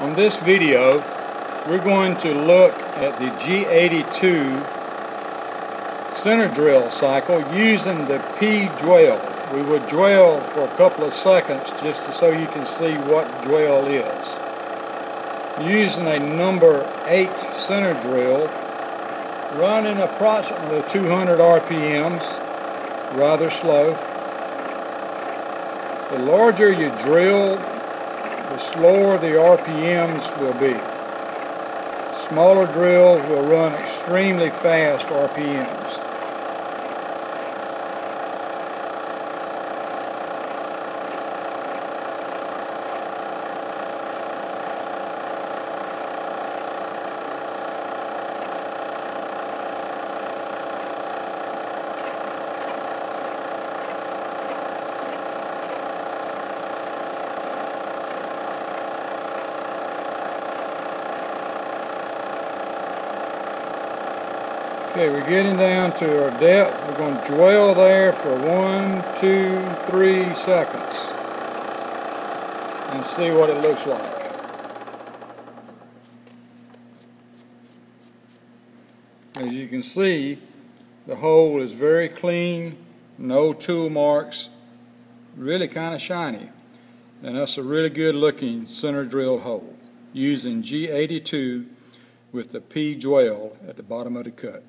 On this video, we're going to look at the G82 center drill cycle using the P-Dwell. We would dwell for a couple of seconds just so you can see what dwell is. Using a number 8 center drill, running approximately 200 RPMs, rather slow. The larger you drill, the slower the RPMs will be. Smaller drills will run extremely fast RPMs. Okay, we're getting down to our depth. We're going to dwell there for one, two, three seconds and see what it looks like. As you can see, the hole is very clean, no tool marks, really kind of shiny. And that's a really good looking center drill hole using G82 with the P-Dwell at the bottom of the cut.